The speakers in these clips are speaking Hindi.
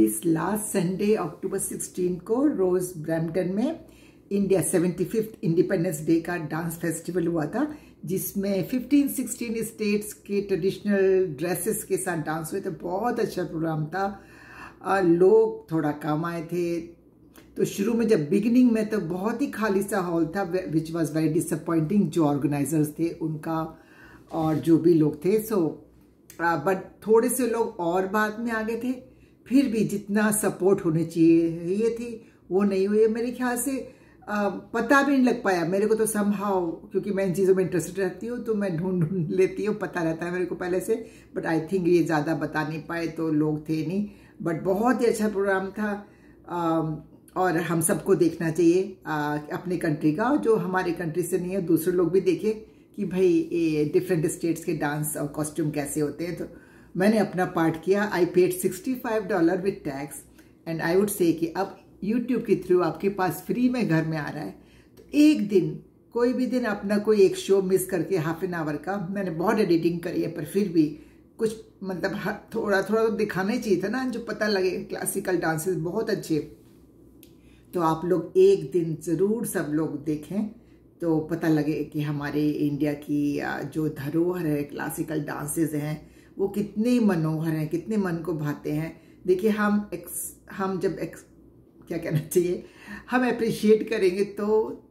इस लास्ट संडे अक्टूबर 16 को रोज ब्रैम्पटन में इंडिया 75th इंडिपेंडेंस डे का डांस फेस्टिवल हुआ था जिसमें 15 16 स्टेट्स के ट्रेडिशनल ड्रेसेस के साथ डांस हुए थे। बहुत अच्छा प्रोग्राम था। आ, लोग थोड़ा कम आए थे। तो शुरू में जब बिगिनिंग में तो बहुत ही खाली सा हॉल था विच वॉज़ वेरी डिसअपॉइंटिंग जो ऑर्गेनाइजर्स थे उनका और जो भी लोग थे। सो बट थोड़े से लोग और बाद में आ गए थे। फिर भी जितना सपोर्ट होने चाहिए। ये थी वो नहीं हुई। मेरे ख्याल से आ, पता भी नहीं लग पाया। मेरे को तो संभाव क्योंकि मैं इन चीज़ों में इंटरेस्टेड रहती हूँ तो मैं ढूंढ ढूंढ लेती हूँ पता रहता है मेरे को पहले से। बट आई थिंक ये ज़्यादा बता नहीं पाए तो लोग थे नहीं। बट बहुत ही अच्छा प्रोग्राम था। आ, और हम सबको देखना चाहिए आ, अपने कंट्री का। जो हमारे कंट्री से नहीं है दूसरे लोग भी देखें कि भाई ये डिफरेंट स्टेट्स के डांस और कॉस्ट्यूम कैसे होते हैं तो मैंने अपना पार्ट किया। I paid 65 dollar with tax and I would say कि अब यूट्यूब के थ्रू आपके पास फ्री में घर में आ रहा है। तो एक दिन, कोई भी दिन अपना कोई एक शो मिस करके हाफ़ एन आवर का मैंने बहुत एडिटिंग करी है, पर फिर भी कुछ मतलब थोड़ा थोड़ा तो दिखाना चाहिए था ना, जो पता लगे क्लासिकल डांसेस बहुत अच्छे। तो आप लोग एक दिन ज़रूर सब लोग देखें तो पता लगे कि हमारे इंडिया की जो धरोहर है क्लासिकल डांसेस हैं वो कितने मनोहर हैं, कितने मन को भाते हैं। देखिए, हम एक्स हम जब एक्स क्या कहना चाहिए? हम अप्रिशिएट करेंगे तो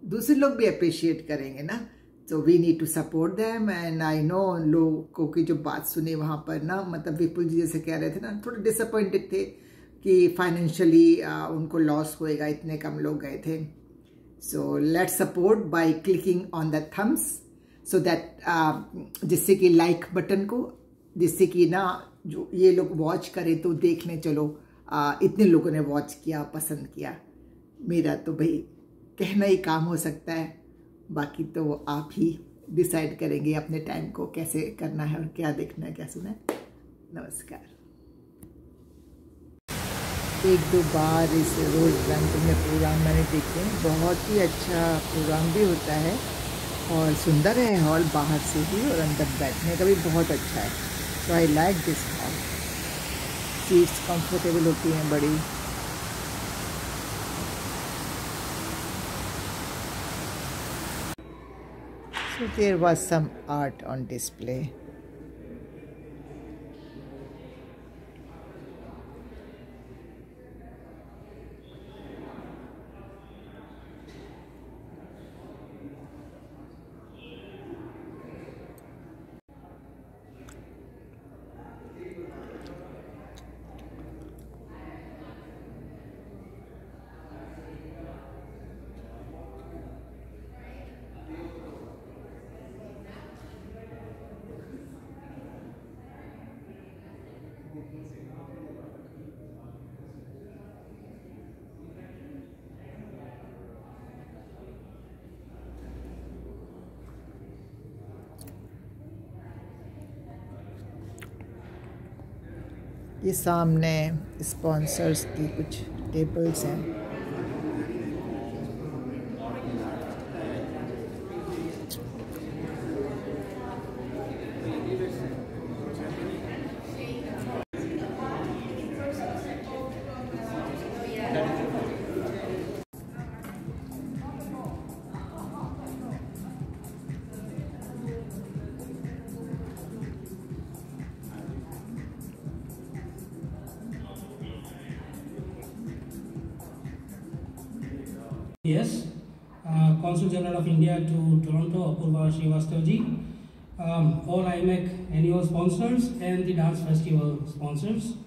दूसरे लोग भी अप्रिशिएट करेंगे ना। तो we need to support them and I know उन लोगों की जो बात सुनी वहाँ पर ना मतलब विपुल जी जैसे कह रहे थे ना, थोड़े डिसअपॉइंटेड थे कि फाइनेंशियली उनको लॉस होएगा, इतने कम लोग गए थे। So let support by clicking on the thumbs so that जिससे कि लाइक बटन को जिससे कि ना जो ये लोग वॉच करें तो देखने चलो। आ, इतने लोगों ने वॉच किया पसंद किया। मेरा तो भाई कहना ही काम हो सकता है। बाकी तो आप ही डिसाइड करेंगे अपने टाइम को कैसे करना है और क्या देखना है क्या सुना है। नमस्कार। एक दो बार इस रोज़ बैंक में प्रोग्राम मैंने देखे बहुत ही अच्छा प्रोग्राम भी होता है और सुंदर है हॉल बाहर से भी और अंदर बैठने का भी बहुत अच्छा है। So I like this hall seats comfortable होती हैं बड़ी। So there was some art on display सामने स्पॉन्सर्स की कुछ टेबल्स हैं। Sponsors.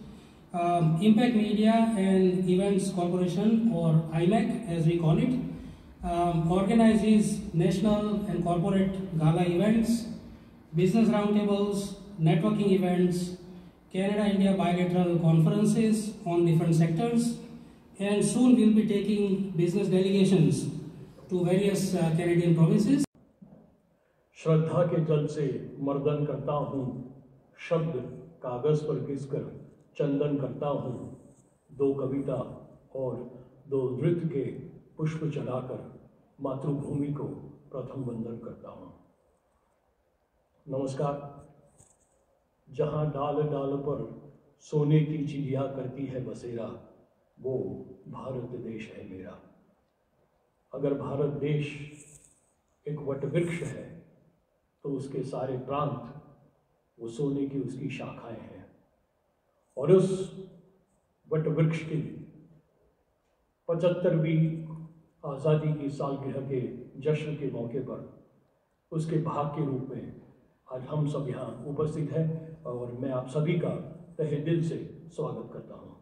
Um, Impact Media and Events Corporation or IMEC as we call it um, organizes national and corporate gala events, business roundtables, networking events, Canada-India bilateral conferences on different sectors, and soon we'll be taking business delegations to various uh, Canadian provinces. श्रद्धा के जल से मर्दन करता हूँ शब्द कागज़ पर घिसकर चंदन करता हूँ। दो कविता और दो नृत्य के पुष्प चढ़ाकर मातृभूमि को प्रथम वंदन करता हूँ। नमस्कार। जहाँ डाल डाल पर सोने की चिड़िया करती है बसेरा, वो भारत देश है मेरा। अगर भारत देश एक वटवृक्ष है तो उसके सारे प्रांत, वो सोने की उसकी शाखाएँ हैं। और उस वटवृक्ष की पचहत्तरवीं आज़ादी की सालगिरह के जश्न के मौके पर, उसके भाग के रूप में आज हम सब यहाँ उपस्थित हैं और मैं आप सभी का तहे दिल से स्वागत करता हूँ।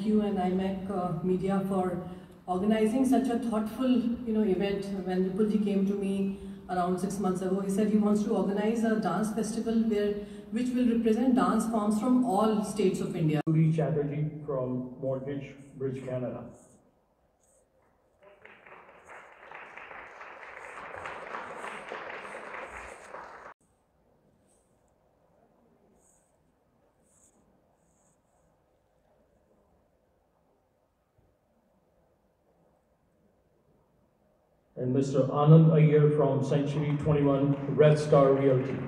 Thank you and IMAC uh, Media for organizing such a thoughtful, you know, event. When Vipulji came to me around six months ago, he said he wants to organize a dance festival where, which will represent dance forms from all states of India. Chatterjee from Mortgage Bridge, Canada. And Mr. Anand Iyer from Century 21 Red Star Realty.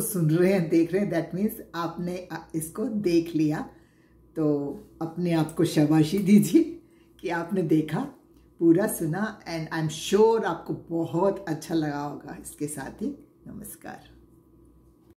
सुन रहे हैं, देख रहे हैं दैट मीन्स आपने इसको देख लिया। तो अपने आप को शाबाशी दीजिए कि आपने देखा, पूरा सुना एंड आई एम श्योर आपको बहुत अच्छा लगा होगा इसके साथ ही। नमस्कार।